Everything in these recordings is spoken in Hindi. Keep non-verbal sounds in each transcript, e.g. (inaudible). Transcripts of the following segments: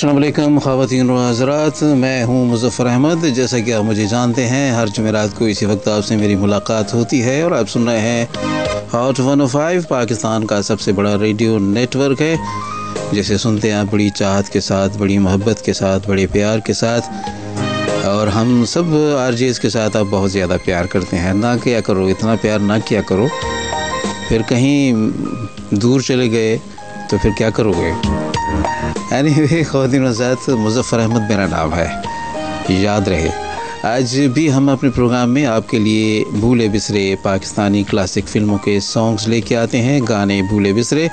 असलम ख़वान हजरात मैं हूँ मुजफ़र अहमद। जैसा कि आप मुझे जानते हैं, हर जमेरात को इसी वक्त आपसे मेरी मुलाकात होती है और आप सुन रहे हैं हॉट 105 पाकिस्तान का सबसे बड़ा रेडियो नेटवर्क है, जैसे सुनते हैं आप बड़ी चाहत के साथ, बड़ी मोहब्बत के साथ, बड़े प्यार के साथ। और हम सब आर के साथ आप बहुत ज़्यादा प्यार करते हैं। ना किया करो, इतना प्यार ना किया करो। फिर कहीं दूर चले गए तो फिर क्या करोगे? यानी वे साथ मुजफ़र अहमद मेरा नाम है। याद रहे। आज भी हम अपने प्रोग्राम में आपके लिए भूले बिसरे पाकिस्तानी क्लासिक फ़िल्मों के सॉन्ग्स लेके आते हैं, गाने भूले बिसरे।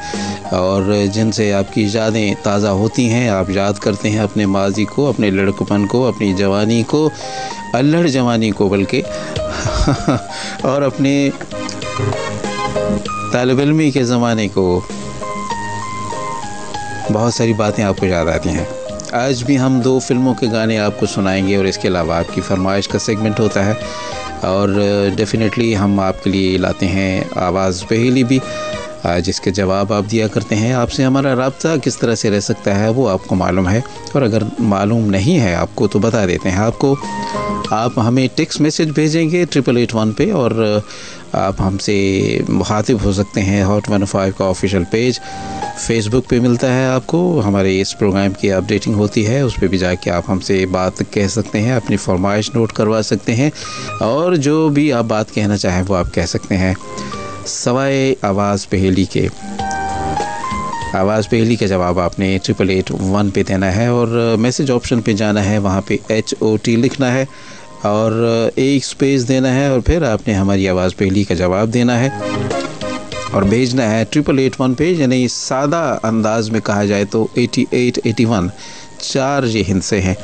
और जिनसे आपकी यादें ताज़ा होती हैं, आप याद करते हैं अपने माजी को, अपने लड़कपन को, अपनी जवानी को अल्हड़ जवानी को बल्कि। (laughs) और अपने तालब इलमी के ज़माने को। बहुत सारी बातें आपको याद आती हैं। आज भी हम दो फ़िल्मों के गाने आपको सुनाएँगे और इसके अलावा आपकी फरमाइश का सेगमेंट होता है। और डेफिनेटली हम आपके लिए लाते हैं आवाज़ पहेली भी। जिसके जवाब आप दिया करते हैं। आपसे हमारा रबता किस तरह से रह सकता है, वो आपको मालूम है। और अगर मालूम नहीं है आपको तो बता देते हैं। आपको, आप हमें टेक्स्ट मैसेज भेजेंगे ट्रिपल एट वन पे और आप हमसे मुखातिब हो सकते हैं। हॉट वन फाइव का ऑफिशियल पेज फेसबुक पे मिलता है आपको। हमारे इस प्रोग्राम की अपडेटिंग होती है। उस पर भी जाके आप हमसे बात कह सकते हैं, अपनी फरमाइश नोट करवा सकते हैं। और जो भी आप बात कहना चाहें, वो आप कह सकते हैं। सवाए आवाज़ पहेली के। आवाज़ पहली का जवाब आपने ट्रिपल एट वन पे देना है और मैसेज ऑप्शन पे जाना है, वहाँ पे एच ओ टी लिखना है और एक स्पेस देना है और फिर आपने हमारी आवाज़ पहली का जवाब देना है। और भेजना है ट्रिपल एट वन पे, यानी सादा अंदाज में कहा जाए तो एटी एट एटी वन चार ये हिंसे हैं।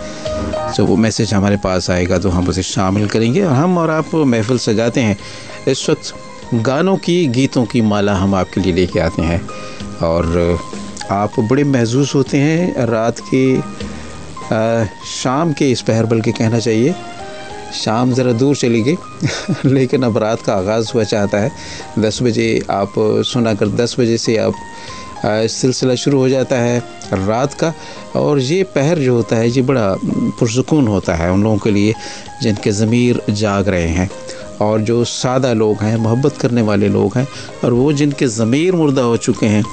तो वो मैसेज हमारे पास आएगा तो हम उसे शामिल करेंगे और हम और आप महफिल सजाते हैं। इस वक्त गानों की, गीतों की माला हम आपके लिए लेके आते हैं। और आप बड़े महसूस होते हैं रात के शाम के इस पहर बल्कि कहना चाहिए। शाम ज़रा दूर चली गई, (laughs) लेकिन अब रात का आगाज़ हुआ चाहता है। दस बजे आप सुना कर दस बजे से आप सिलसिला शुरू हो जाता है रात का। और ये पहर जो होता है, ये बड़ा पुरसकून होता है उन लोगों के लिए जिनके ज़मीर जाग रहे हैं। और जो सादा लोग हैं, मोहब्बत करने वाले लोग हैं, और वो जिनके ज़मीर मुर्दा हो चुके हैं,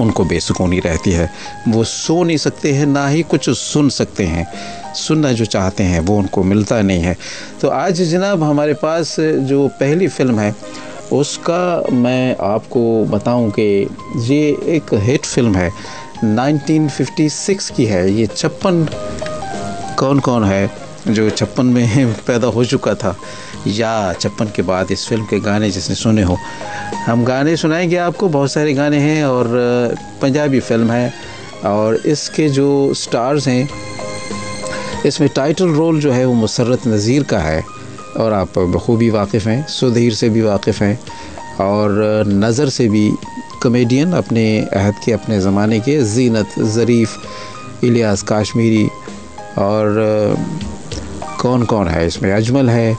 उनको बेसुकूनी रहती है। वो सो नहीं सकते हैं, ना ही कुछ सुन सकते हैं। सुनना जो चाहते हैं, वो उनको मिलता नहीं है। तो आज जनाब हमारे पास जो पहली फ़िल्म है, उसका मैं आपको बताऊँ कि ये एक हिट फ़िल्म है। 1956 की है। ये छप्पन कौन कौन है जो छप्पन में (laughs) पैदा हो चुका था? या छप्पन के बाद इस फ़िल्म के गाने जिसने सुने हो। हम गाने सुनाएँगे आपको, बहुत सारे गाने हैं और पंजाबी फ़िल्म है और इसके जो स्टार्स हैं, इसमें टाइटल रोल जो है वो मुसरत नज़ीर का है और आप बखूबी वाकिफ़ हैं, सुधीर से भी वाकिफ़ हैं और नज़र से भी कमेडियन अपने अहद के, अपने ज़माने के, जीनत, ज़रीफ़, इलियास काश्मीरी और कौन कौन है इसमें? अजमल है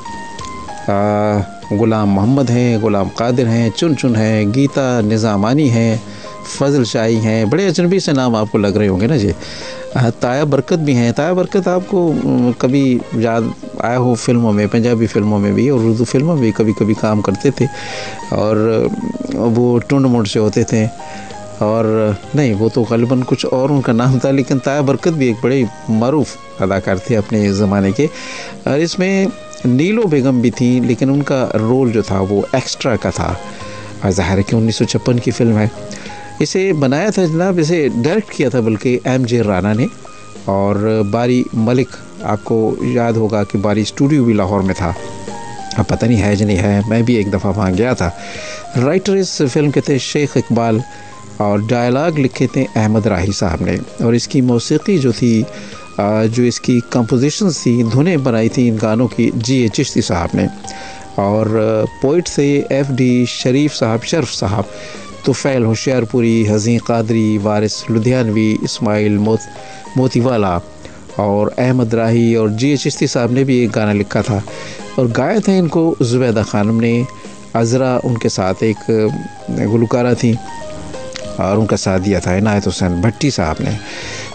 ग़ुलाम मोहम्मद हैं, ग़ुलाम कादिर हैं चुन चुन हैं, गीता निज़ामानी हैं, फ़ज़ल शाही हैं। बड़े अजनबी से नाम आपको लग रहे होंगे ना जी। ताया बरकत भी हैं। ताया बरकत आपको कभी याद आया हो फ़िल्मों में, पंजाबी फ़िल्मों में भी और उर्दू फ़िल्मों में भी कभी कभी काम करते थे और वो टुंड मुंड से होते थे। और नहीं, वो तो गलबन कुछ और उनका नाम था, लेकिन ताया बरकत भी एक बड़े मरूफ अदाकार थे अपने ज़माने के। और इसमें नीलो बेगम भी थी, लेकिन उनका रोल जो था वो एक्स्ट्रा का था। ज़ाहिर है कि उन्नीस सौ छप्पन की फ़िल्म है। इसे बनाया था जनाब, इसे डायरेक्ट किया था बल्कि एम जे राना ने। और बारी मलिक, आपको याद होगा कि बारी स्टूडियो भी लाहौर में था। अब पता नहीं है या नहीं है, मैं भी एक दफ़ा वहाँ गया था। राइटर इस फ़िल्म के थे शेख इकबाल और डायलाग लिखे थे अहमद राही साहब ने। और इसकी मौसीकी जो थी जो इसकी कंपोजिशन थी धुनें बनाई थी इन गानों की, जी ए चिश्ती साहब ने। और पोइट से एफ़ डी शरीफ साहब, शर्फ साहब तुफ़ैल होशियारपुरी हज़ी कादरी, वारिस लुधियानवी, इस्माइल मोत, मोतीवाला और अहमद राही और जी एच चिश्ती साहब ने भी एक गाना लिखा था। और गाए थे इनको ज़ुबैदा खानम ने। अज़रा उनके साथ एक गुलकारा थी। और उनका साथ दिया था, इनायत हुसैन, भट्टी साहब ने।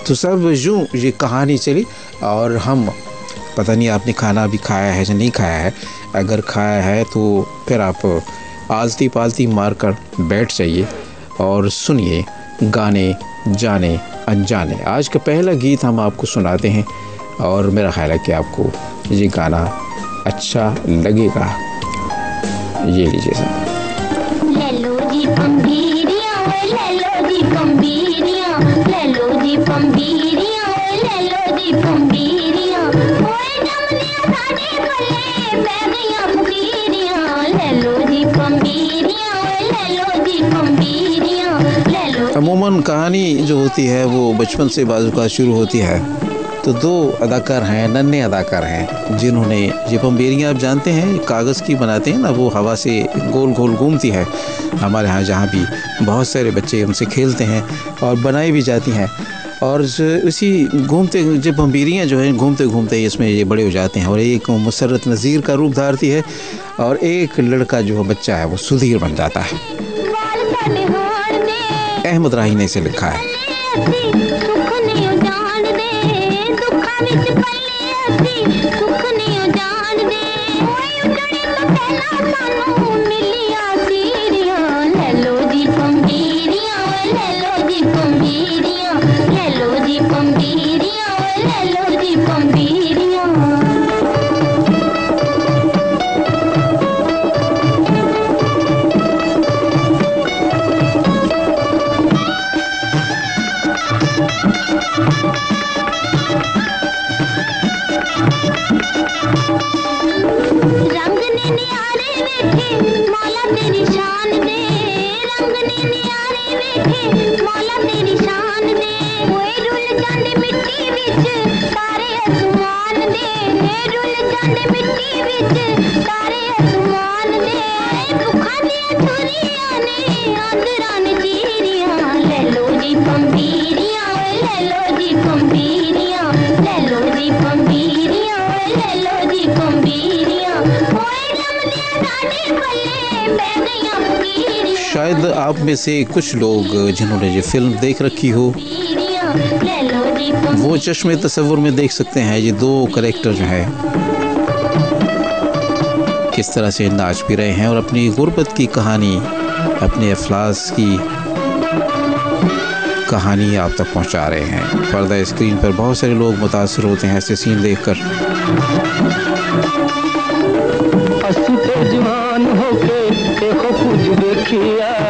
तो सब यूँ ये कहानी चली और हम, पता नहीं आपने खाना भी खाया है या नहीं खाया है, अगर खाया है तो फिर आप आलती पालती मार कर बैठ जाइए और सुनिए गाने जाने अनजाने। आज का पहला गीत हम आपको सुनाते हैं और मेरा ख्याल है कि आपको ये गाना अच्छा लगेगा। ये लीजिए। सर ले लो जी अमूमन कहानी जो होती है, वो बचपन से बाजू का शुरू होती है। तो दो अदाकार हैं, नन्हे अदाकार हैं, जिन्होंने ये पम्बेरियाँ आप जानते हैं, कागज़ की बनाते हैं ना, वो हवा से गोल गोल घूमती है। हमारे यहाँ जहाँ भी बहुत सारे बच्चे उनसे खेलते हैं और बनाई भी जाती हैं। और इसी घूमते जब बम्बीरियाँ जो हैं घूमते घूमते इसमें ये बड़े हो जाते हैं और एक मुसरत नज़ीर का रूप धारती है और एक लड़का जो बच्चा है वो सुधीर बन जाता है। अहमद राही ने इसे लिखा है। जी पंबीरियाँ ले लो जी पंबीरियाँ ले लो जी पंबीरियाँ ओए जमदियाँ साडे पल्ले पै गईयां फकीरियाँ शायद आप में से कुछ लोग जिन्होंने ये फ़िल्म देख रखी हो वो चश्मे तस्वुर में देख सकते हैं ये दो करेक्टर जो है। किस तरह से नाच भी रहे हैं और अपनी गुर्बत की कहानी अपने अफलास की कहानी आप तक पहुँचा रहे हैं। पर्दा स्क्रीन पर बहुत सारे लोग मुतासर होते हैं ऐसे सीन देख कर देखो कुछ देखिया।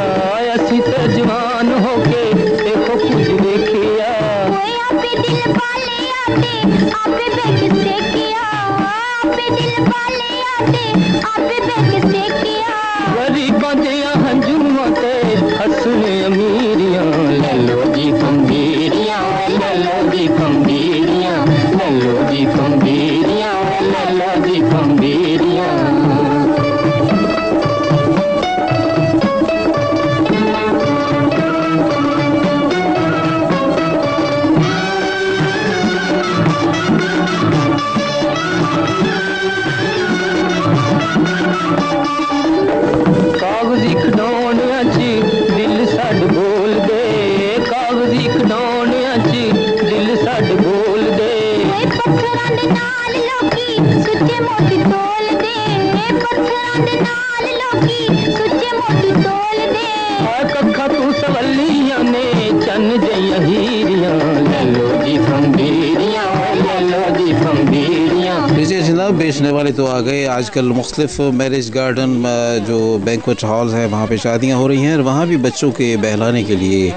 जनाब बेचने वाले तो आ गए आजकल मुख्तलिफ़ मैरिज गार्डन जो बैंकवेट हॉल्स हैं वहाँ पे शादियाँ हो रही हैं और वहाँ भी बच्चों के बहलाने के लिए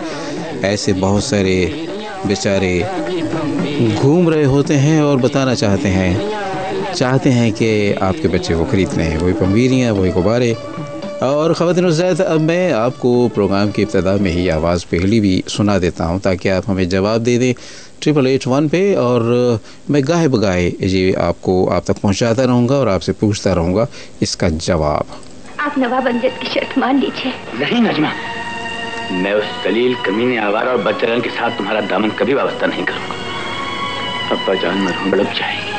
ऐसे बहुत सारे बेचारे घूम रहे होते हैं और बताना चाहते हैं। चाहते हैं कि आपके बच्चे वो खरीद हैं वही पम्बीरियाँ वही गुब्बारे। और ख़वान ज़ायद अब मैं आपको प्रोग्राम की इब्तदा में ही आवाज़ पहली भी सुना देता हूँ ताकि आप हमें जवाब दे दें। ट्रिपल एट वन पे और मैं गाहे बगाए ये आपको आप तक पहुँचाता रहूँगा और आपसे पूछता रहूँगा इसका जवाब। आप नवाब अमजद की शर्त मान लीजिए। नहीं नजमा। मैं उस दलील कमीने आवारा और बदचलन के साथ तुम्हारा दामन कभी वाबस्ता नहीं करूँगा। अब्बा जान मरहूम बड़प जाएँगे।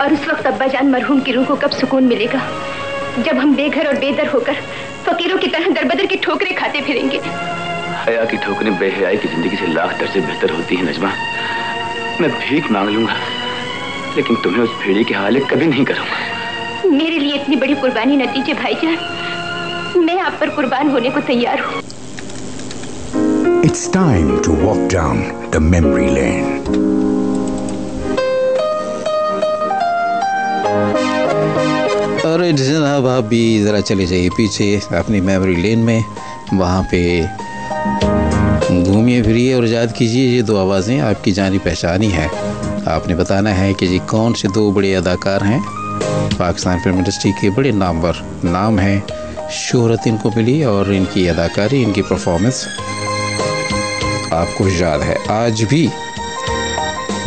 और उस वक्त अब्बा जान मरहूम की रूह को कब सुकून मिलेगा? जब हम बेघर और बेदर होकर फकीरों की तरह दरबदर की ठोकरें खाते फिरेंगे। हया की ठोकरें बेहयाई की ज़िंदगी से लाख दर्जे बेहतर होती है नजमा। मैं भीख मांग लूँगा लेकिन तुम्हें उस भेड़ी के हाले कभी नहीं करूँगा। मेरे लिए इतनी बड़ी कुर्बानी न नतीजे भाईजान। मैं आप पर कुर्बान होने को तैयार हूँ। It's time to walk down the memory lane. और जनाब, आप भी ज़रा चले जाइए पीछे, अपनी मेमोरी लेन में। वहाँ पे घूमिए, फिरिए और याद कीजिए, ये दो आवाज़ें आपकी जानी पहचानी है। आपने बताना है कि जी कौन से दो बड़े अदाकार हैं? पाकिस्तान फ़िल्म इंडस्ट्री के बड़े नामवर नाम हैं। शोहरत इनको मिली और इनकी अदाकारी, इनकी परफॉर्मेंस आपको याद है। आज भी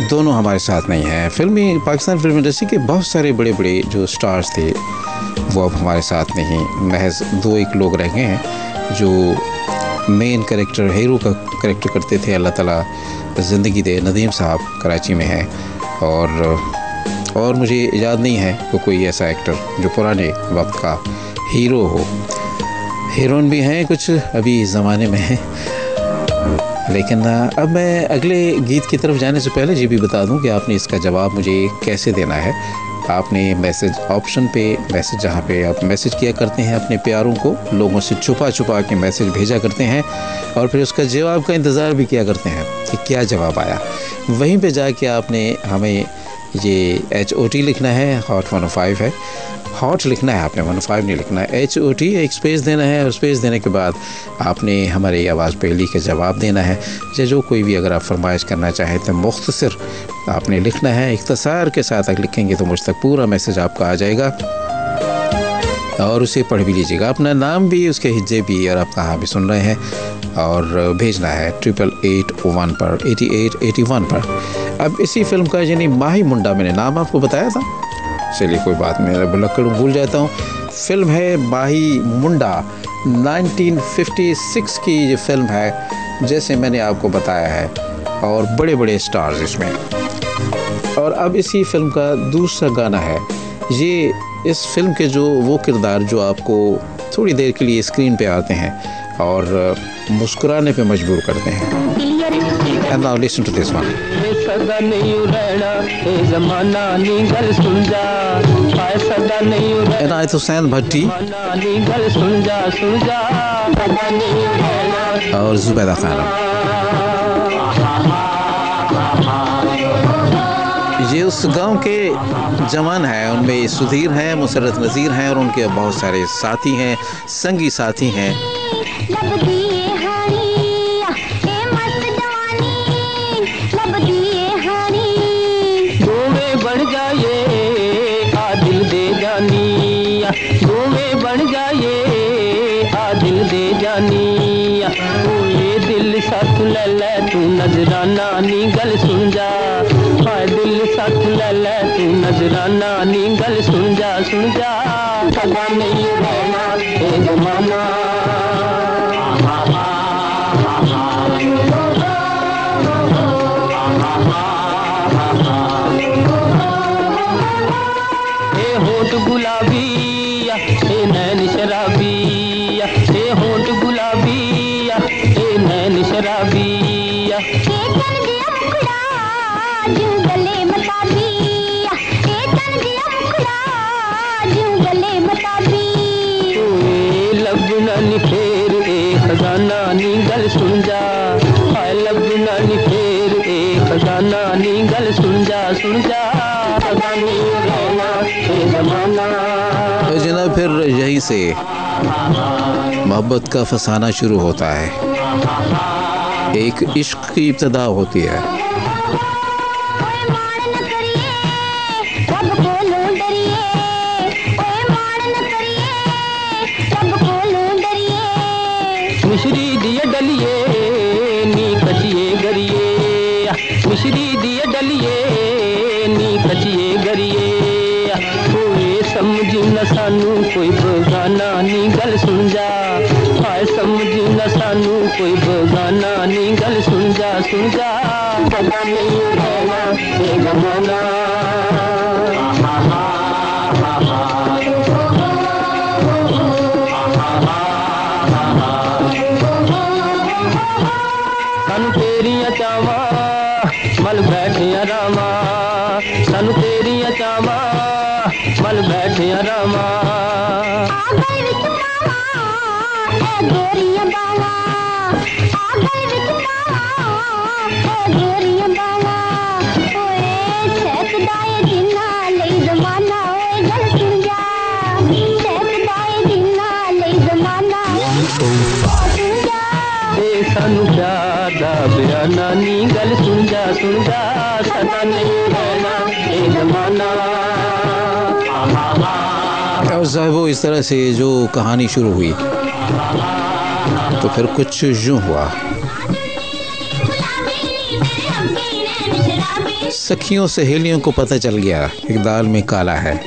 दोनों हमारे साथ नहीं हैं। फिल्मी, पाकिस्तान फ़िल्म इंडस्ट्री के बहुत सारे बड़े बड़े जो स्टार्स थे, वो अब हमारे साथ नहीं। महज दो एक लोग रह गए हैं, जो मेन करेक्टर हीरो का करेक्टर करते थे, अल्लाह ताला ज़िंदगी दे। नदीम साहब कराची में हैं। और और मुझे याद नहीं है कि को कोई ऐसा एक्टर जो पुराने वक्त का हीरो हो। हीरोइन भी हैं कुछ, अभी ज़माने में हैं। लेकिन अब मैं अगले गीत की तरफ़ जाने से पहले ये भी बता दूँ कि आपने इसका जवाब मुझे कैसे देना है। आपने मैसेज ऑप्शन पे, मैसेज जहाँ पे आप मैसेज किया करते हैं अपने प्यारों को, लोगों से छुपा छुपा के मैसेज भेजा करते हैं और फिर उसका जवाब का इंतज़ार भी किया करते हैं कि क्या जवाब आया। वहीं पे जाके आपने हमें ये एच ओ टी लिखना है हॉट वन फाइव है। हॉट लिखना है, आपने वन फाइव नहीं लिखना है। एच ओ टी एक स्पेस देना है और स्पेस देने के बाद आपने हमारी आवाज़ पे लिख के जवाब देना है। या जो कोई भी अगर आप फरमाइश करना चाहें तो मुख्तसर आपने लिखना है। इख्तसार के साथ अगर लिखेंगे तो मुझ तक पूरा मैसेज आपका आ जाएगा। और उसे पढ़ भी लीजिएगा। अपना नाम भी, उसके हिज्जे भी और आप कहाँ भी सुन रहे हैं और भेजना है ट्रिपल एट वन पर, एटी एट एटी वन पर। अब इसी फ़िल्म का यानी माही मुंडा मैंने नाम आपको बताया था। चलिए कोई बात नहीं भुलक्कड़ भूल जाता हूँ। फ़िल्म है बाही मुंडा 1956 की ये फ़िल्म है जैसे मैंने आपको बताया है और बड़े बड़े स्टार्स इसमें। और अब इसी फ़िल्म का दूसरा गाना है। ये इस फ़िल्म के जो वो किरदार जो आपको थोड़ी देर के लिए स्क्रीन पे आते हैं और मुस्कुराने पे मजबूर करते हैं। Now listen to this one. सदा नहीं रहना ए जमाना नी गल सुन जा हाय सदा नहीं रहना इनायत हुसैन भट्टी नी गल सुन जा सुन जा सदा नहीं रहना और जुबैदा खानम ये उस गाँव के जवान हैं उनमें सुधीर हैं मुसरत नज़ीर हैं और उनके बहुत सारे साथी हैं संगी साथी हैं। नजराना नी गल सुन जा। हाय दिल साथ ले ले तू नजराना नी गल सुन जा सुन जा। सदा नहीं रहना ए जमाना। गुलाबी फिर से मोहब्बत का फसाना शुरू होता है। एक इश्क की इब्तदा होती है। मिश्री दिए डलिए, नी कचिए गरिए। मिश्री जा सुन जा पता नहीं रहना ये जमाना ज़िंदा साहबो, इस तरह से जो कहानी शुरू हुई तो फिर कुछ यू हुआ। सखियों, सहेलियों को पता चल गया, एक दाल में काला है।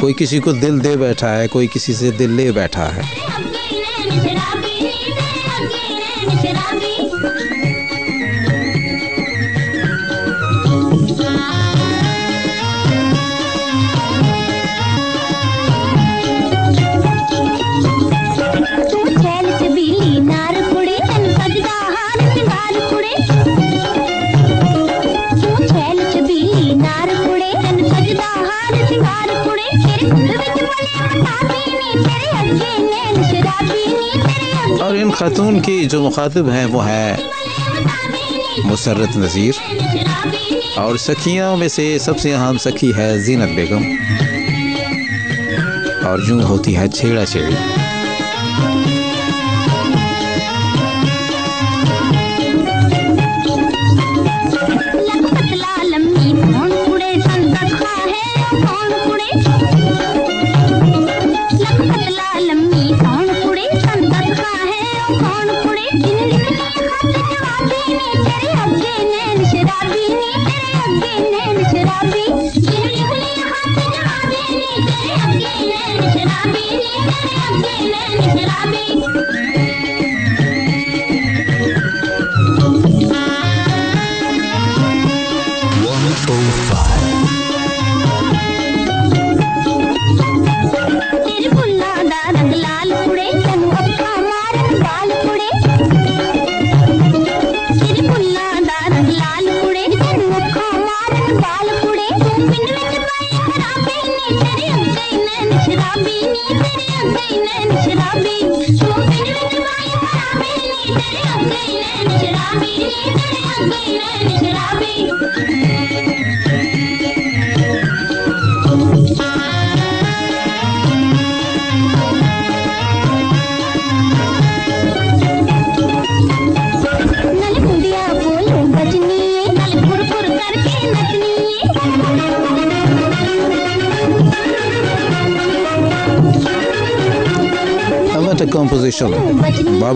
कोई किसी को दिल दे बैठा है, कोई किसी से दिल ले बैठा है। खातून की जो मुखातब हैं, वो है मुसरत नज़ीर। और सखियों में से सबसे अहम सखी है जीनत बेगम। और जूँ होती है छेड़ा छेड़ी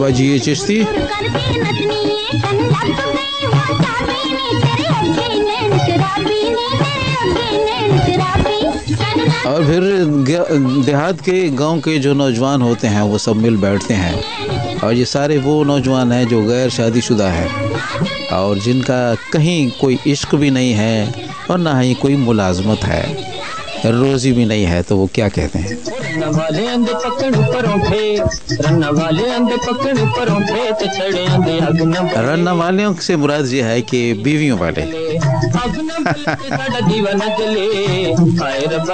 बाबा जी ये चिश्ती। और फिर देहात के, गाँव के जो नौजवान होते हैं, वो सब मिल बैठते हैं। और ये सारे वो नौजवान हैं जो गैर शादीशुदा हैं। और जिनका कहीं कोई इश्क भी नहीं है और ना ही कोई मुलाजमत है। रोज़ी भी नहीं है तो वो क्या कहते हैं? रन वाले रन ते से मुराद ये है कि बीवियों वाले।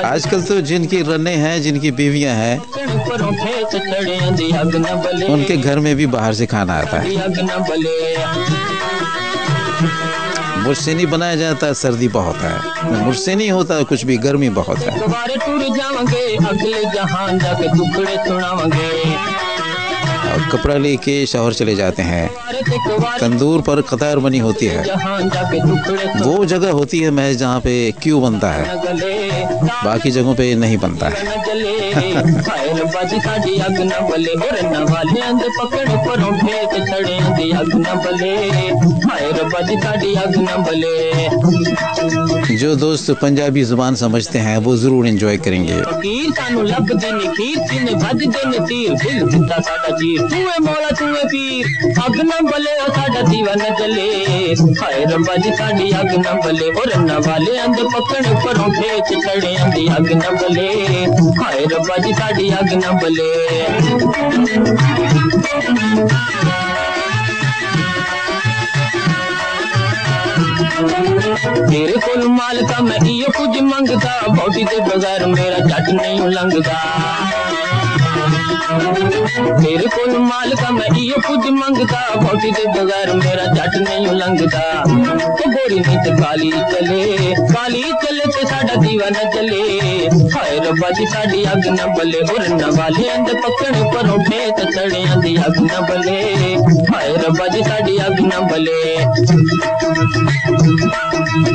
आजकल तो जिनकी रन्ने हैं जिनकी बीवियाँ हैं ते उनके घर में भी बाहर से खाना आता है। मुझसे नहीं बनाया जाता है सर्दी बहुत है। मुझसे नहीं होता कुछ भी गर्मी बहुत है। और कपड़ा लेके शहर चले जाते हैं। तंदूर पर कतार बनी होती है। वो जगह होती है महज जहाँ पे क्यू बनता है। बाकी जगहों पे नहीं बनता है। जो दोस्त पंजाबी ज़ुबान समझते हैं वो ज़रूर एंजॉय करेंगे। Thank you. तेरे को माल का मैं इो कुछ मंगता बॉडी के बगैर मेरा जट नहीं लंघता तेरे को माल का मैं इो कुछ मंगता बॉडी के बगैर मेरा जट नहीं लंघता तो गोरी नहीं काली चले काली चले साढ़ा साडा दीवाना चले ਹਾਏ ਰੱਬਾ ਜੀ ਸਾਡੀ ਅੱਗ ਨਾ ਬਲੇ ਤੇਰੇ ਕੋਲ ਮਾਲਕਾ ਮੈਂ ਇਹੋ ਕੁਝ ਮੰਗਦਾ ਬੋਡੀ ਦੇ ਬਗੈਰ ਮੇਰਾ ਜੱਟ ਨਹੀਂ ਲੰਘਦਾ ਤੇਰੇ ਕੋਲ ਮਾਲਕਾ ਮੈਂ ਇਹੋ ਕੁਝ ਮੰਗਦਾ ਬੋਡੀ ਦੇ ਬਗੈਰ ਮੇਰਾ ਜੱਟ ਨਹੀਂ ਲੰਘਦਾ ਉਹ ਗੋਰੀ ਨਹੀਂ ਤੇ ਕਾਲੀ ਚਲੇ ਕਾਲੀ ਚਲੇ ਤੇ ਸਾਡਾ ਦੀਵਾ ਨਾ ਚਲੇ ਹਾਏ ਰੱਬਾ ਜੀ ਸਾਡੀ ਅੱਗ ਨਾ ਬਲੇ ਉਰਨ ਵਾਲਿਆਂ ਦੇ ਪੱਕਣ ਪਰੌਂਠੇ ਤੇ ਚੜਿਆਂ ਦੀ ਅੱਗ ਨਾ ਬਲੇ ਹਾਏ ਰੱਬਾ ਜੀ ਸਾਡੀ ਅੱਗ ਨਾ ਬਲੇ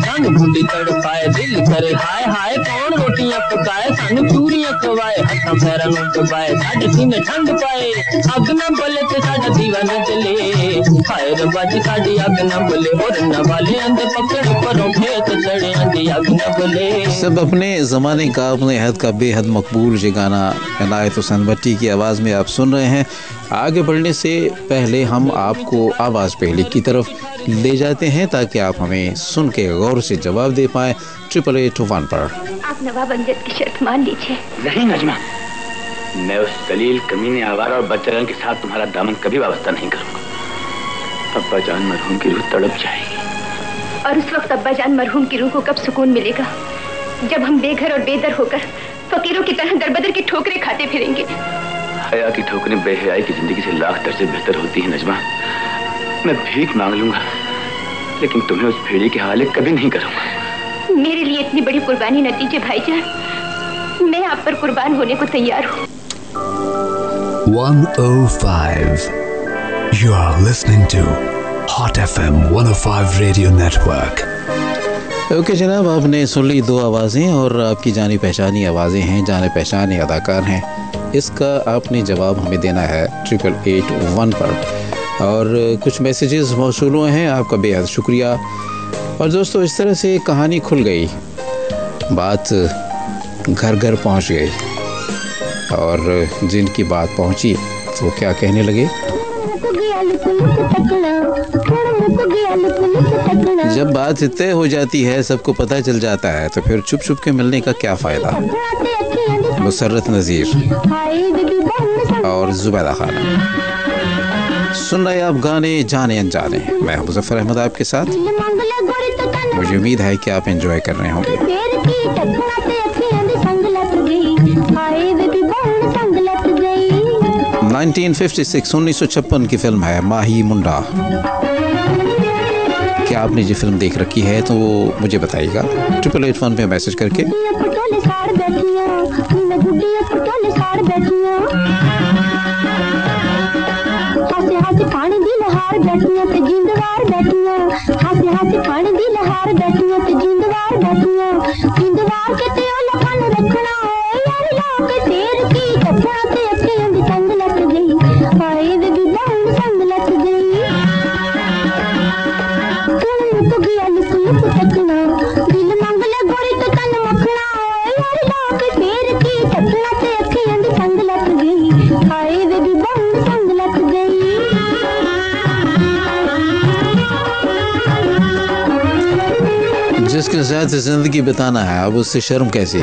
ਸਾਨੂੰ ਬੁੱਢੀ ਤੜਪਾਏ ਦਿਲ ਕਰੇ ਹਾਏ ਹਾਏ ਕੌਣ ਰੋਟੀਆਂ ਪਕਾਏ ਸਾਨੂੰ ਚੂਰੀਆਂ ਖਵਾਏ ਹੱਥਾਂ ਪੈਰਾਂ ਨੂੰ ਦਬਾਏ ਸਾਡੇ ਸੀਨੇ ਠੰਡ ਪਾਏ ਅੱਗ ਨਾ ਬਲੇ ਤੇ ਸਾਡਾ ਦੀਵਾ ਨਾ ਜਲੇ ਹਾਏ ਰੱਬਾ ਜੀ ਸਾਡੀ ਅੱਗ ਨਾ ਬਲੇ ਹੋਰ ਨਾ ਵਾਲੇ ਅੰਦੇ ਪਕੜ ਪਰੋਂ ਖੇਤ ਚੜਿਆਂ ਦੀ ਅੱਗ ਨਾ ਬਲੇ सब अपने ज़माने का अपने हद का बेहद मकबूल ये गाना इनायत हुसैन भट्टी की आवाज़ में आप सुन रहे हैं। आगे बढ़ने से पहले हम आपको आवाज़ पहले की तरफ़ ले जाते हैं ताकि आप हमें सुन के गौर से जवाब दे पाएँ। ट्रिपल एट वन पर। आप नवाब अमजद की शर्त मान लीजिए। नहीं नजमा। मैं उस दलील कमीने आवारा और बदचलन के साथ तुम्हारा दामन कभी वाबस्ता नहीं करूँगा। अब्बा जान मरहूम की रूह तड़प जाएगी। और उस वक्त अब्बा जान मरहूम की रूह को कब सुकून मिलेगा? जब हम बेघर और बेदर होकर फकीरों की तरह दरबदर की ठोकरें खाते फिरेंगे। हया की ठोकरें बेहयाई की ज़िंदगी से लाख दर्जे बेहतर होती है नजमा। मैं भीख मांग लूँगा लेकिन तुम्हें उस भेड़ी के हवाले कभी नहीं करूँगा। मेरे लिए इतनी बड़ी कुर्बानी न दीजिए भाईजान। मैं आप पर कुर्बान होने को तैयार हूँ। 105. You are listening to Hot FM 105 Radio Network. Okay okay जनाब, आपने सुन ली दो आवाज़ें और आपकी जानी पहचानी आवाज़ें हैं, जाने पहचाने अदाकार हैं। इसका आपने जवाब हमें देना है ट्रिपल एट वन पर। और कुछ मैसेजेस मौसू हुए हैं, आपका बेहद शुक्रिया। और दोस्तों, इस तरह से कहानी खुल गई। बात घर घर पहुँच गई। और जिनकी बात पहुँची, वो क्या कहने लगे? जब बात तय हो जाती है, सबको पता चल जाता है तो फिर छुप छुप के मिलने का क्या फ़ायदा? मुसरत नज़ीर और जुबैदा खान। सुन रहे आप गाने, जाने अनजाने। मैं मुजफ्फर अहमद आपके साथ। मुझे उम्मीद है कि आप एंजॉय कर रहे होंगे। 1956 1956 की फ़िल्म है, माही मुंडा। कि आपने ये फ़िल्म देख रखी है तो वो मुझे बताइएगा। ट्रिपल एट फ़ोन पर मैसेज करके। जिंदवार के साथ ज़िंदगी बिताना है अब उससे शर्म कैसे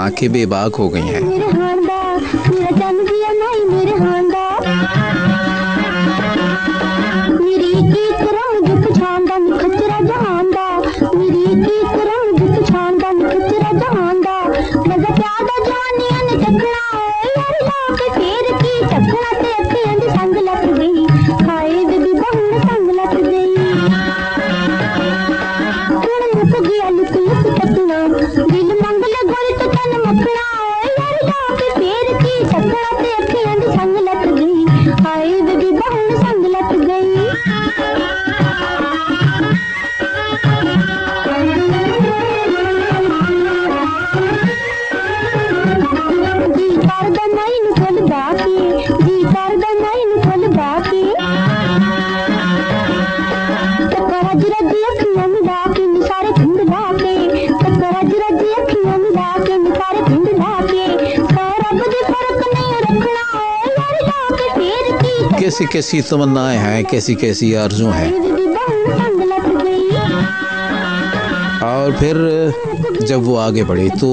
आँखें बेबाक हो गई हैं। कैसी कैसी तमन्नाएँ हैं कैसी कैसी आरज़ू हैं। और फिर जब वो आगे बढ़ी तो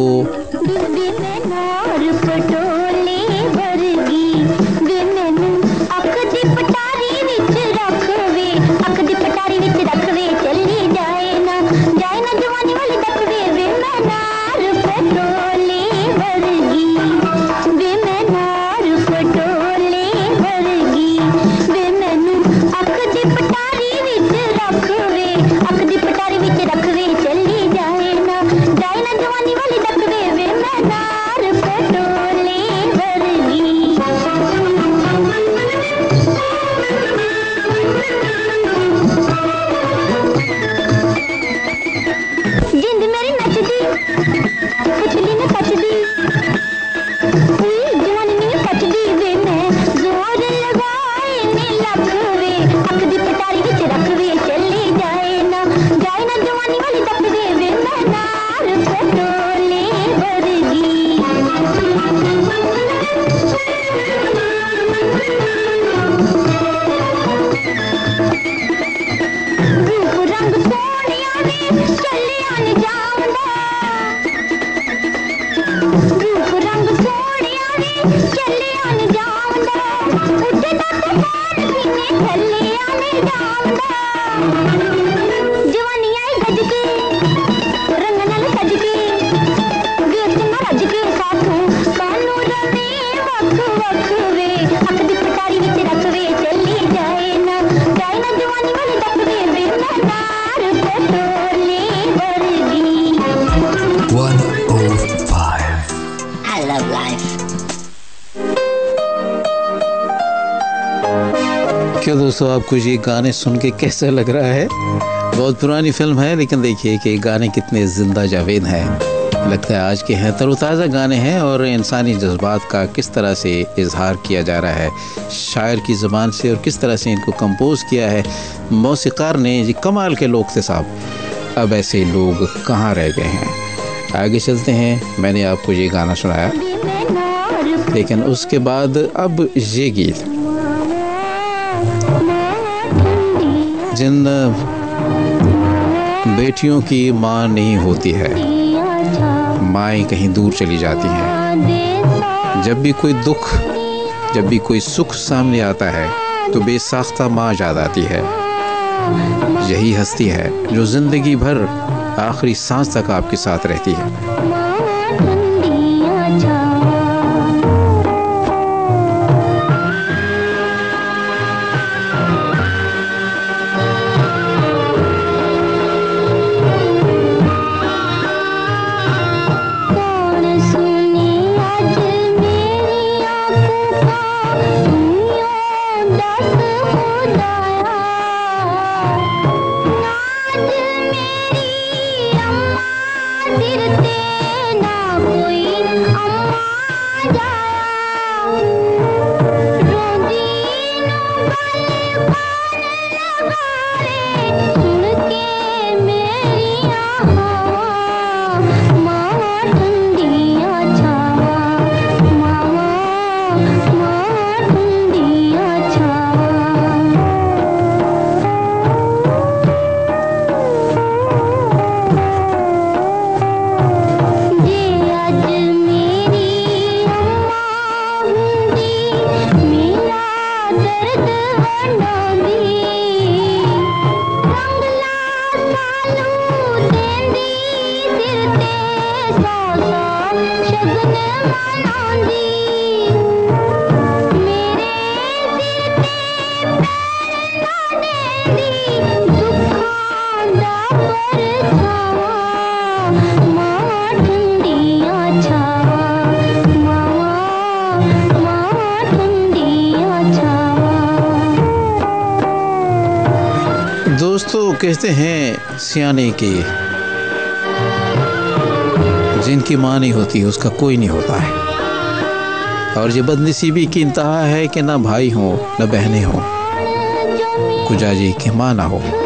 दोस्तों आपको ये गाने सुन के कैसा लग रहा है? बहुत पुरानी फ़िल्म है, लेकिन देखिए कि गाने कितने ज़िंदा जावेद हैं। लगता है आज के हैं, तरोताज़ा गाने हैं और इंसानी जज्बात का किस तरह से इजहार किया जा रहा है। शायर की ज़बान से और किस तरह से इनको कंपोज किया है। मौसीकार ने, ये कमाल के लोग थे साहब। अब ऐसे लोग कहाँ रह गए हैं? आगे चलते हैं। मैंने आपको ये गाना सुनाया। लेकिन उसके बाद अब ये गीत। जिन बेटियों की माँ नहीं होती है। माएँ कहीं दूर चली जाती हैं। जब भी कोई दुख, जब भी कोई सुख सामने आता है तो बेसाख्ता माँ याद आती है। यही हस्ती है जो ज़िंदगी भर आखिरी सांस तक आपके साथ रहती है। सियाने के जिनकी माँ नहीं होती, उसका कोई नहीं होता है। और ये बदनसीबी की इंतहा है कि ना भाई हो, ना बहने हो। कुजा जी की माँ ना हो।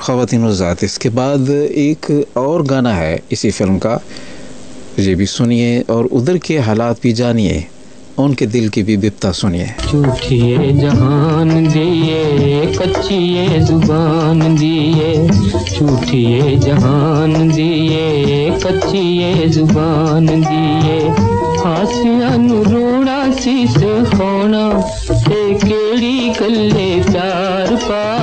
ख़वातीन हज़रात इसके बाद एक और गाना है इसी फ़िल्म का। ये भी सुनिए और उधर के हालात भी जानिए। उनके दिल की भी बिपता सुनिए। झूठी ये जहान दिए कच्ची ज़ुबान दिए झूठी ये जहान दिए कच्ची ज़ुबान दिए हासिया नु रोना सीस खोना ते केड़ी गल्ले प्यार पा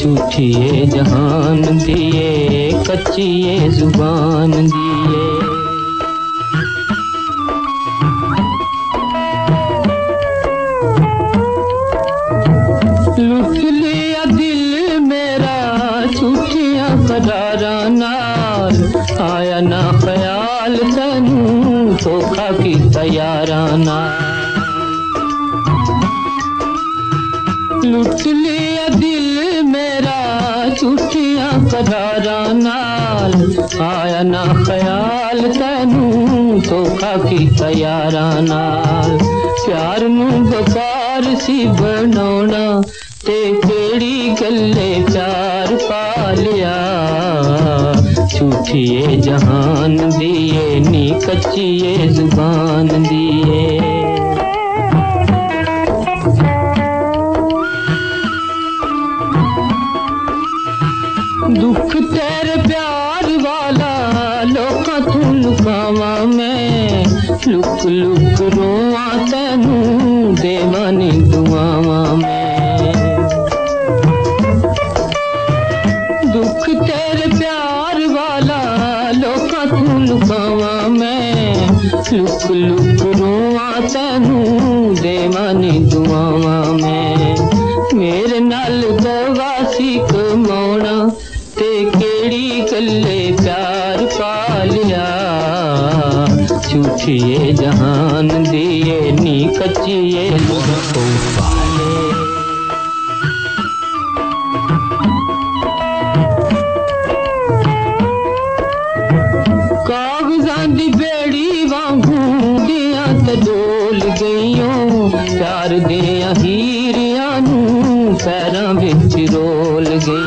झूठी ये जहान दिए कच्ची ये ज़ुबान दिए। लुट लिया धोखा की तैयारा लुट लिया चुटिया सजारा नाल, आया ना ख्याल, तैनू धोखा तो की तैयारा नाल। प्यार बकार सी बनाना ते गले चार पालिया झूठिए जहान दिए, नी कचिए ज़ुबान दिए। ਪੈਰਾਂ ਵਿੱਚ ਰੋਲ ਗਈ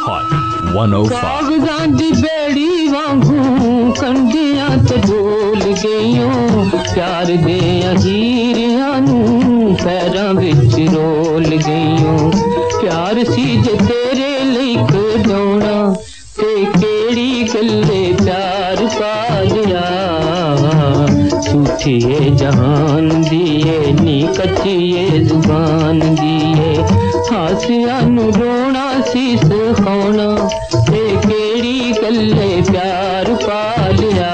Hot 105. ਕਾਗਜ਼ਾਂ ਦੀ ਬੇੜੀ ਵਾਂਗੂ ਕੰਡੀਆਂ ਤੇ ਡੋਲ ਗਈਓ ਪਿਆਰ ਦੇ ਹੀਰਿਆਂ ਨੂੰ ਪੈਰਾਂ ਵਿੱਚ ਰੋਲ ਗਈਓ ਪਿਆਰ ਸੀ ਜੇ ਤੇਰੇ ਲਈ ਕਢਾਉਣਾ कथिए जहान दिए, नी कथिए ज़ुबान दिए। हासिया रोना शीस खोना ते केड़ी कल्ले प्यार पालिया।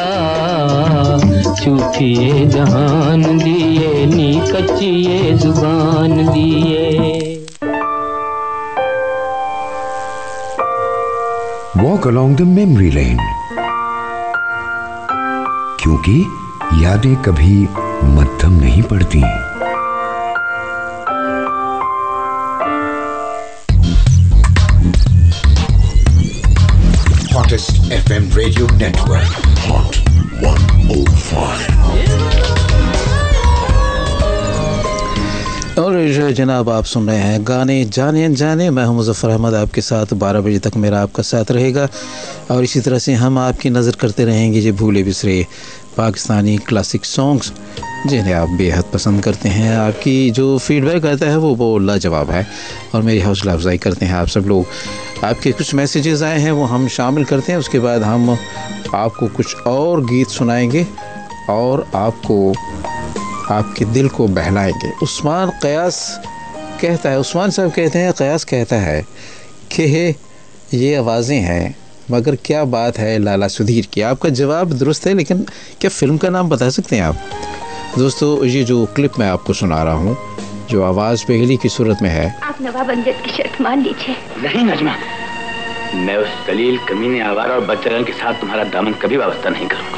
चूथिए जहान दिए, नी कचिए ज़ुबान दिए। Walk along the memory lane. क्योंकि यादें कभी मध्यम नहीं पड़ती Hottest FM radio network. Hot 105. और जनाब आप सुन रहे हैं गाने जाने अनजाने मैं हूँ मुजफ्फर अहमद आपके साथ 12 बजे तक मेरा आपका साथ रहेगा और इसी तरह से हम आपकी नज़र करते रहेंगे जो भूले बिसरे पाकिस्तानी क्लासिक सॉन्ग्स जिन्हें आप बेहद पसंद करते हैं। आपकी जो फीडबैक आता है, वो वो लाजवाब है। और मेरी हौसला अफजाई करते हैं आप सब लोग। आपके कुछ मैसेजेस आए हैं, वो हम शामिल करते हैं। उसके बाद हम आपको कुछ और गीत सुनाएँगे और आपको, आपके दिल को बहलाएँगे। उस्मान कयास कहता है, उस्मान साहब कहते हैं, कयास कहता है कि ये आवाज़ें हैं। मगर क्या बात है लाला सुधीर की? आपका जवाब दुरुस्त है लेकिन क्या फ़िल्म का नाम बता सकते हैं आप? दोस्तों ये जो क्लिप मैं आपको सुना रहा हूँ जो आवाज़ पहली की सूरत में है। आप नवाब अमजद की शर्त मान लीजिए। नहीं नजमा। मैं उस दलील कमीने आवारा और के साथ तुम्हारा दामन कभी वाबस्ता नहीं करूँगा।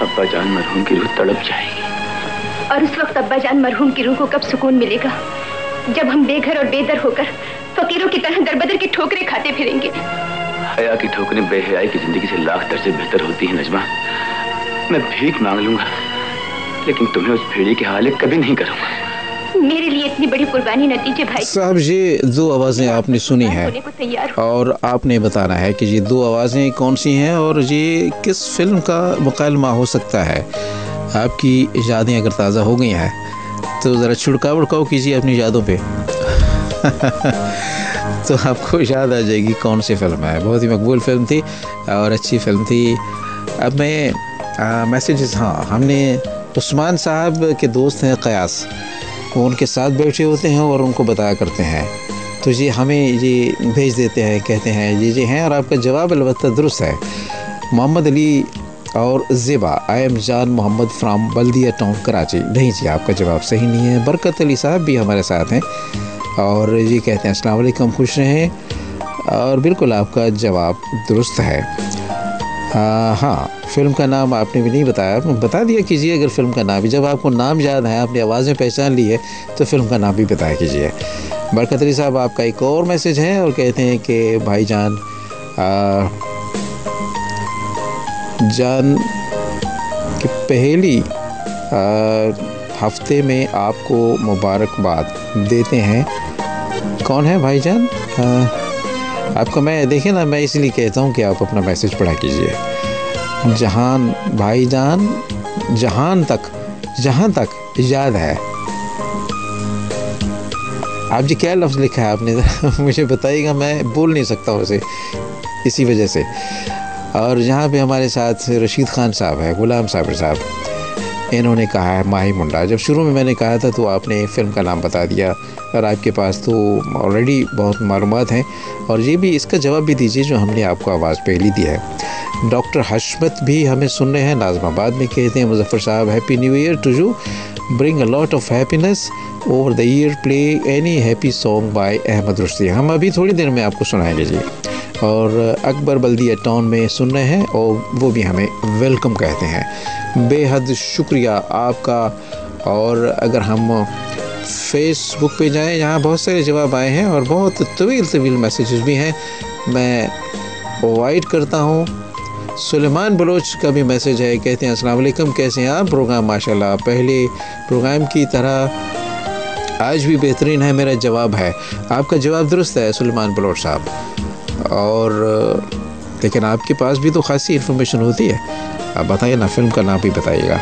अब्बा जान मरहूम की रूह तड़प जाएगी। और उस वक्त अब्बा जान मरहूम की रूह को कब सुकून मिलेगा? जब हम बेघर और बेदर होकर फकीरों की तरह दरबदर की ठोकरें खाते फिरेंगे। हया की ठोकरें बेहयाई की ज़िंदगी से लाख दर से बेहतर होती है नजमा। मैं भीख मांग लूँगा लेकिन तुम्हें उस भेड़ी के हवाले कभी नहीं करूँगा। मेरे लिए इतनी बड़ी कुर्बानी न दीजिए भाई। साहब ये दो आवाज़ें आपने सुनी हैं और आपने बताना है कि ये दो आवाज़ें कौन सी हैं और ये किस फ़िल्म का मुकालमा हो सकता है? आपकी यादें अगर ताज़ा हो गई हैं तो ज़रा छिड़काव उड़काव कीजिए अपनी यादों पे। (laughs) तो आपको याद आ जाएगी कौन सी फ़िल्म है। बहुत ही मकबूल फ़िल्म थी और अच्छी फ़िल्म थी। अब मैं मैसेजेस हाँ हमने उस्मान साहब के दोस्त हैं कयास। वो उनके साथ बैठे होते हैं और उनको बताया करते हैं। तो ये हमें ये भेज देते हैं, कहते हैं, ये ये हैं और आपका जवाब अलबत्ता दुरुस्त है। मोहम्मद अली और Zeba I am Jan Mohammad from Baldia town Karachi नहीं जी, आपका जवाब सही नहीं है। बरकत अली साहब भी हमारे साथ हैं। और ये कहते हैं अस्सलाम वालेकुम खुश रहें। और बिल्कुल आपका जवाब दुरुस्त है। आ, हाँ फ़िल्म का नाम आपने भी नहीं बताया। बता दिया कीजिए अगर फ़िल्म का नाम भी जब आपको नाम याद है आपने आवाज़ें पहचान ली है तो फ़िल्म का नाम भी बताया कीजिए। बरकत अली साहब आपका एक और मैसेज है और कहते हैं कि आ, जान कि पहली आ, हफ़्ते में आपको मुबारकबाद देते हैं। कौन है भाईजान? आ, आपको मैं देखिए ना मैं इसलिए कहता हूँ कि आप अपना मैसेज पढ़ा कीजिए। जहान भाईजान जहान तक जहाँ तक याद है। आप जी क्या लफ्ज़ लिखा है आपने? (laughs) मुझे बताइएगा मैं बोल नहीं सकता उसे इसी वजह से। और यहाँ पे हमारे साथ रशीद खान साहब है गुलाम साबिर साहब। इन्होंने कहा है, माही मुंडा। जब शुरू में मैंने कहा था तो आपने फ़िल्म का नाम बता दिया और आपके पास तो ऑलरेडी बहुत मालूम हैं। और ये भी इसका जवाब भी दीजिए जो हमने आपको आवाज़ पहली दी है। डॉक्टर हशमत भी हमें सुन रहे हैं, नाजमाबाद में कहते हैं, Muzaffar sahab happy new year to you bring a lot of happiness over the year play any happy song by Ahmad Rushdi हम अभी थोड़ी देर में आपको सुनाएँगे जी। और अकबर बल्दिया टाउन में सुन रहे हैं और वो भी हमें वेलकम कहते हैं। बेहद शुक्रिया आपका। और अगर हम फेसबुक पे जाएँ यहाँ बहुत सारे जवाब आए हैं और बहुत तवील तवील मैसेजेस भी हैं, मैं वाइट करता हूँ। सुलेमान बलोच का भी मैसेज है, कहते हैं, अस्सलाम वालेकुम, कैसे हैं आप? प्रोग्राम, माशाल्लाह, पहले प्रोग्राम की तरह आज भी बेहतरीन है, मेरा जवाब है। आपका जवाब दुरुस्त है, सुलेमान बलोच साहब। और, लेकिन आपके पास भी तो खासी इन्फॉर्मेशन होती है। आप बताइए ना फ़िल्म का नाम भी बताइएगा।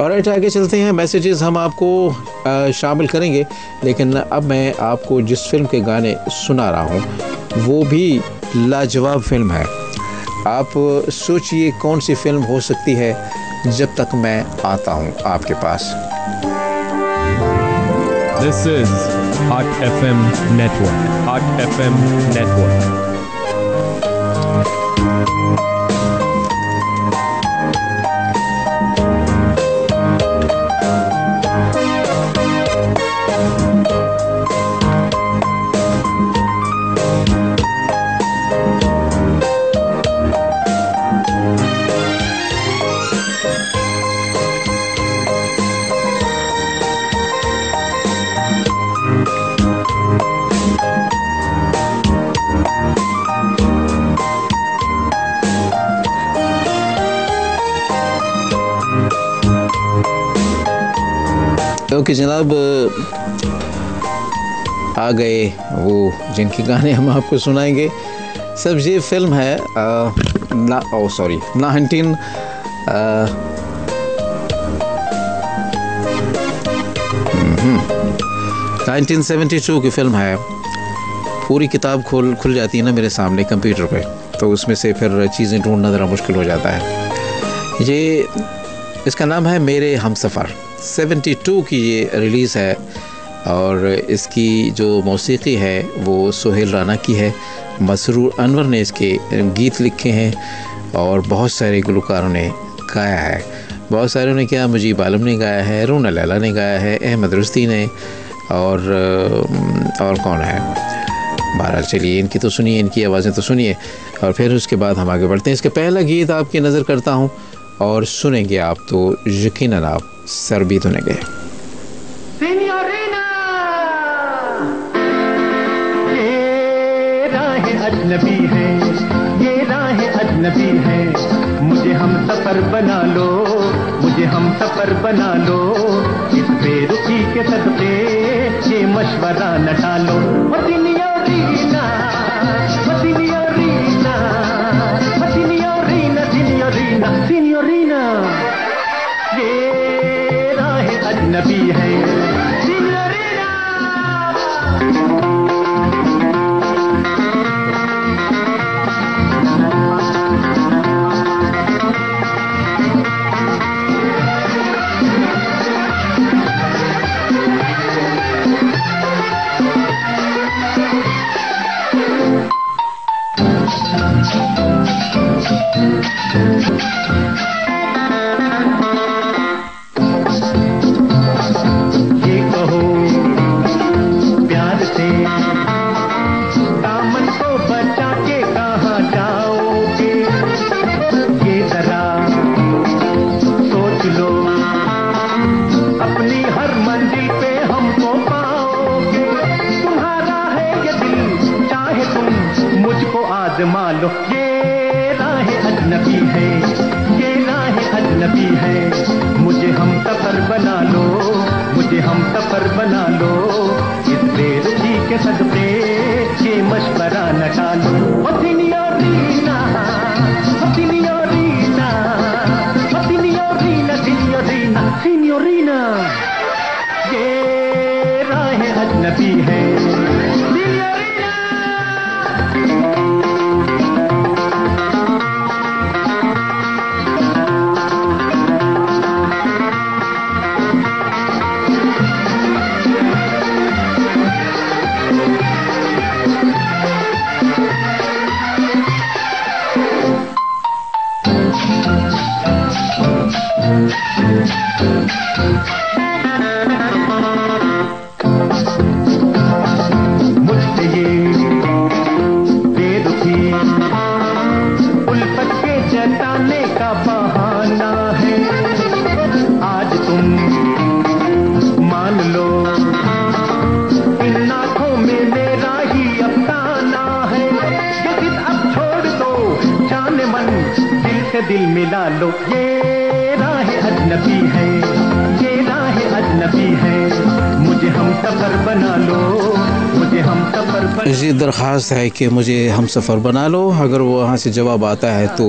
और राइट आगे चलते हैं। मैसेजेस हम आपको शामिल करेंगे, लेकिन अब मैं आपको जिस फ़िल्म के गाने सुना रहा हूँ, वो भी लाजवाब फ़िल्म है। आप सोचिए कौन सी फ़िल्म हो सकती है, जब तक मैं आता हूँ आपके पास। This is Hot FM Network. Hot FM Música कि जनाब आ गए वो जिनके गाने हम आपको सुनाएँगे। सब ये फ़िल्म है आ, ना ओ sorry nineteen nineteen seventy two की फ़िल्म है। पूरी किताब खोल खुल जाती है ना मेरे सामने कंप्यूटर पे तो उसमें से फिर चीज़ें ढूंढना ज़रा मुश्किल हो जाता है। ये इसका नाम है मेरे हम सफ़र 72 की ये रिलीज़ है और इसकी जो मौसीकी है वो सोहेल राना की है। मसरूर अनवर ने इसके गीत लिखे हैं और बहुत सारे गुलकारों ने गाया है। बहुत सारों ने क्या, मुजीब आलम ने गाया है, रूना लैला ने गाया है, अहमद रुस्ती ने और और कौन है? बहरहाल चलिए, इनकी तो सुनिए, इनकी आवाज़ें तो सुनिए और फिर उसके बाद हम आगे बढ़ते हैं। इसका पहला गीत आपकी नज़र करता हूँ और सुनेंगे आप तो यकीन आप भी धुनेंगे अजनबी है, ये राह अजनबी है। मुझे हम सफ़र बना लो, मुझे हम सफ़र बना लो। इस बेरुखी के सदके ये मशवरा न डालो। ओ सिनियोरीना राह अजनबी है लो। ये राह अजनबी है ये राह अजनबी है। मुझे हम सफ़र बना लो मुझे हम सफ़र बना जी दरख्वास्त है कि मुझे हम सफ़र बना लो। अगर वो वहाँ से जवाब आता है तो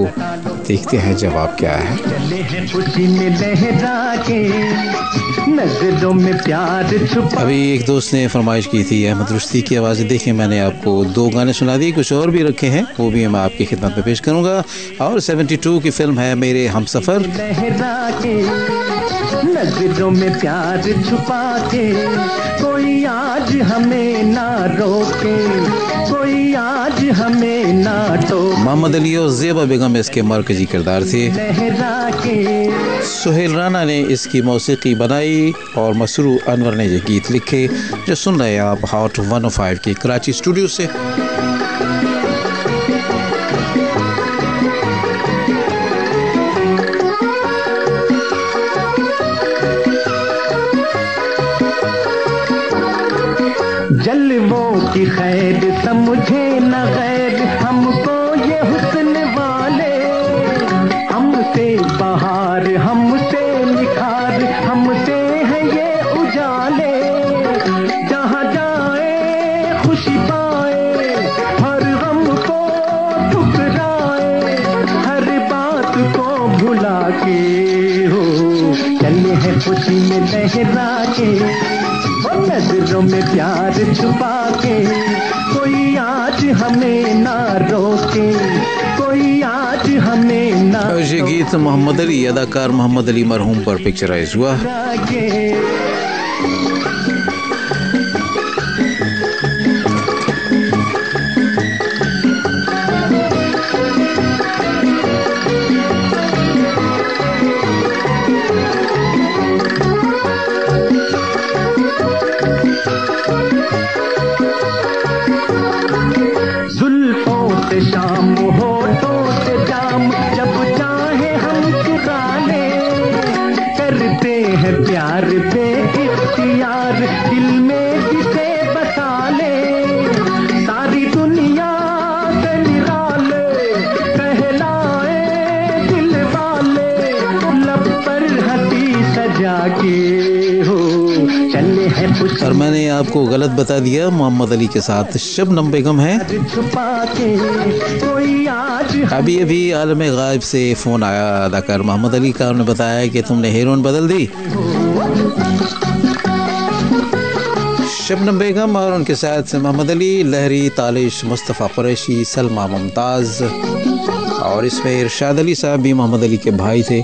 देखते हैं जवाब क्या है। नज़रों में प्यार छुपा। अभी एक दोस्त ने फरमाइश की थी अहमद रुश्ती की आवाज़ देखिए मैंने आपको दो गाने सुना दिए कुछ और भी रखे हैं वो भी मैं आपकी खिदमत में पेश करूँगा। और 72 की फ़िल्म है मेरे हम सफ़र। नज़रों में प्यार छुपा के कोई आज हमें ना रोके आज हमें ना टोके मोहम्मद अली और जेबा बेगम इसके मरकजी किरदार थे। सुहेल राना ने इसकी मौसीकी बनाई और मसरू अनवर ने ये गीत लिखे जो सुन रहे हैं आप हॉट 105 के कराची स्टूडियो से। न गैर हमको मोहम्मद अली अदाकार मोहम्मद अली मरहूम पर पिक्चराइज हुआ। गलत बता दिया मोहम्मद अली के साथ। शबनम बेगम है। अभी अभी आलम गायब से फ़ोन आया अदाकार मोहम्मद अली का उन्होंने बताया कि तुमने हीरोइन बदल दी। शबनम बेगम और उनके साथ मोहम्मद अली लहरी तालिश मुस्तफ़ा कुरैशी सलमा मुमताज़ और इसमें इरशाद अली साहब भी मोहम्मद अली के भाई थे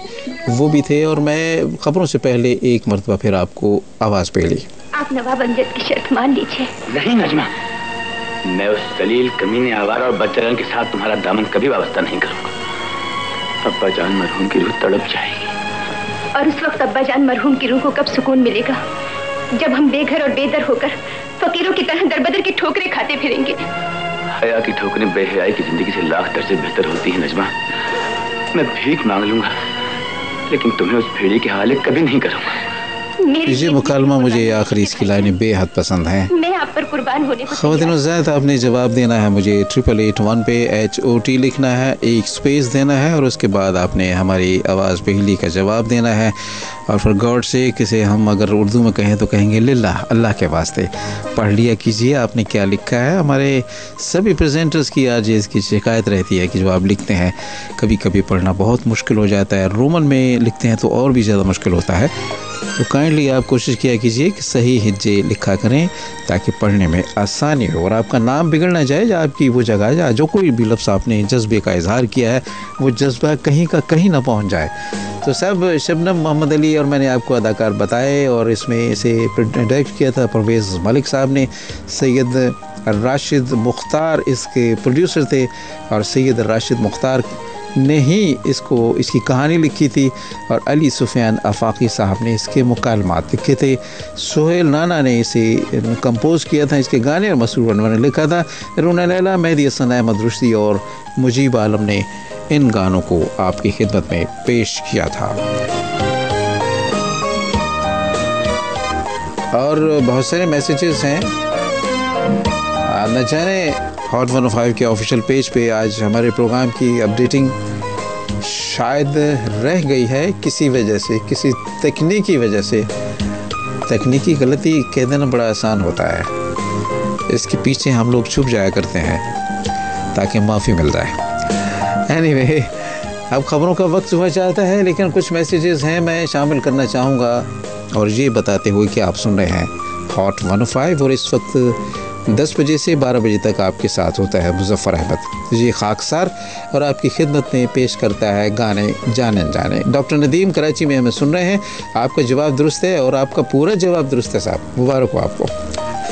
वो भी थे और मैं ख़बरों से पहले एक मरतबा फिर आपको आवाज़ पे ली। आप नवाब अमजद की शर्त मान लीजिए। नहीं नजमा। मैं उस दलील कमीने आवारा और बच्चन के साथ तुम्हारा दामन कभी वाबस्ता नहीं करूँगा। अब्बा जान मरहूम की रूह तड़प जाएगी। और उस वक्त अब्बा जान मरहूम की रूह को कब सुकून मिलेगा? जब हम बेघर और बेदर होकर फकीरों की तरह दरबदर की ठोकरें खाते फिरेंगे। हया की ठोकरें बेहयाई की ज़िंदगी से लाख दर्जे बेहतर होती है नजमा। मैं भीख मांग लूँगा लेकिन तुम्हें उस भेड़ी के हवाले कभी नहीं करूँगा। ये मुकालमा मुझे आखिरी इसकी लाइनें बेहद पसंद हैं। मैं आप पर कुर्बान होने को ख़वातिन आपने जवाब देना है मुझे ट्रिपल एट वन पे एच ओ टी लिखना है एक स्पेस देना है और उसके बाद आपने हमारी आवाज़ पहली का जवाब देना है। और फिर गॉड से किसे हम अगर उर्दू में कहें तो कहेंगे लिल्ला, अल्लाह के वास्ते। पढ़ लिया कीजिए, आपने क्या लिखा है? हमारे सभी प्रेजेंटर्स की आज इसकी शिकायत रहती है कि जो आप लिखते हैं कभी कभी पढ़ना बहुत मुश्किल हो जाता है। रोमन में लिखते हैं तो और भी ज़्यादा मुश्किल होता है। तो काइंडली आप कोशिश किया कीजिए कि सही हिज्जे लिखा करें, ताकि पढ़ने में आसानी हो। और आपका नाम बिगड़ ना जाए या आपकी वो जगह या जो कोई भी लफ्स आपने जज्बे का इजहार किया है, वो जज्बा कहीं का कहीं ना पहुँच जाए। तो सब शबनम मोहम्मद अली और मैंने आपको अदाकार बताए और इसमें इसे डायरेक्ट किया था। परवेज़ मलिक साहब ने, सैयद राशिद मुख्तार इसके प्रोड्यूसर थे और सैयद राशिद मुख्तार ने ही इसको, इसकी कहानी लिखी थी और अली सुफियान आफाकी साहब ने इसके मुकालमात लिखे थे। सोहेल नाना ने इसे कंपोज किया था, इसके गाने और मसूर अनवर ने लिखा था। रूना लैला, मेहदी हसन, अहमद रुश्दी और मुजीब आलम ने इन गानों को आपकी खिदमत में पेश किया था। और बहुत सारे मैसेजेस हैं। न जाने हॉट वन फाइव के ऑफिशियल पेज पे आज हमारे प्रोग्राम की अपडेटिंग शायद रह गई है किसी वजह से किसी तकनीकी वजह से। तकनीकी गलती कह देना बड़ा आसान होता है। इसके पीछे हम लोग छुप जाया करते हैं ताकि माफ़ी मिल जाए। एनीवे anyway, अब खबरों का वक्त हुआ चाहता है लेकिन कुछ मैसेजेस हैं मैं शामिल करना चाहूँगा। और ये बताते हुए कि आप सुन रहे हैं हॉट वन फाइव और इस वक्त 10 बजे से 12 बजे तक आपके साथ होता है मुजफ्फ़र अहमद। ये खाकसार और आपकी खिदमत में पेश करता है गाने जाने जाने। डॉक्टर नदीम कराची में हमें सुन रहे हैं। आपका जवाब दुरुस्त है और आपका पूरा जवाब दुरुस्त है साहब। मुबारक हो आपको।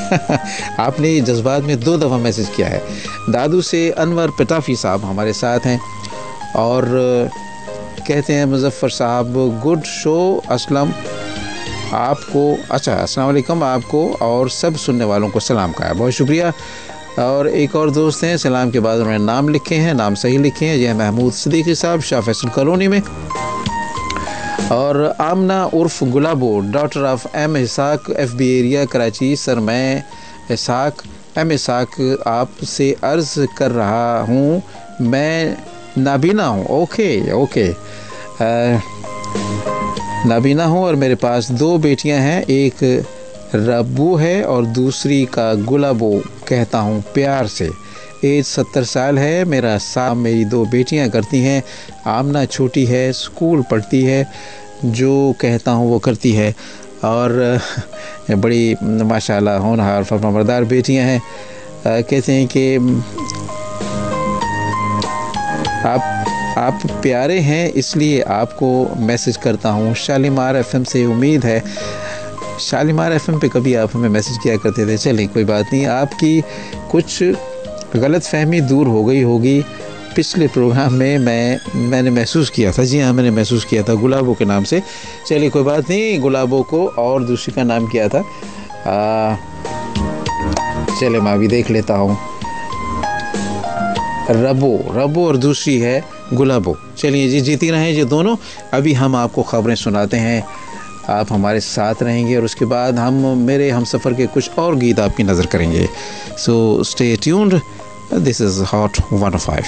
(laughs) आपने ये जज्बात में दो दफ़ा मैसेज किया है। दादू से अनवर पिटाफी साहब हमारे साथ हैं और कहते हैं मुजफ्फ़र साहब, गुड शो, असलम। आपको अच्छा अस्सलाम वालेकुम आपको और सब सुनने वालों को सलाम का है। बहुत शुक्रिया। और एक और दोस्त हैं सलाम के बाद उन्होंने नाम लिखे हैं नाम सही लिखे हैं। यह महमूद सदीकी साहब शाह फैसल कॉलोनी में। और Amna उर्फ़ Gulabo doctor of M Ishaq F B area Karachi. Sir मैं इसाक एम इसाक आपसे अर्ज़ कर रहा हूँ मैं नाबीना हूँ। Okay okay. आ, नाबीना हूँ और मेरे पास दो बेटियाँ हैं। एक रब्बू है और दूसरी का गुलाबो, कहता हूँ प्यार से। एज सत्तर साल है, मेरा साम मेरी दो बेटियाँ करती हैं। आमना छोटी है, स्कूल पढ़ती है, जो कहता हूँ वो करती है। और, (laughs) बड़ी, माशाल्लाह, होनहार, फरमाबरदार बेटियाँ हैं। कहते हैं कि, आप आप प्यारे हैं, इसलिए आपको मैसेज करता हूँ। शालीमार एफएम से उम्मीद है। शालीमार एफएम पे कभी आप हमें मैसेज किया करते थे। चलिए कोई बात नहीं। आपकी कुछ गलत फहमी दूर हो गई होगी। पिछले प्रोग्राम में मैं, मैंने महसूस किया था। जी हाँ मैंने महसूस किया था गुलाबों के नाम से। चलिए, कोई बात नहीं। गुलाबों को और दूसरी का नाम किया था? चले मैं अभी देख लेता हूँ। रबो रबो और दूसरी है गुलाबो। चलिए जी, जीती रहे जी दोनों। अभी हम आपको खबरें सुनाते हैं। आप हमारे साथ रहेंगे और उसके बाद हम मेरे हम सफ़र के कुछ और गीत आपकी नज़र करेंगे। So stay tuned this is hot one five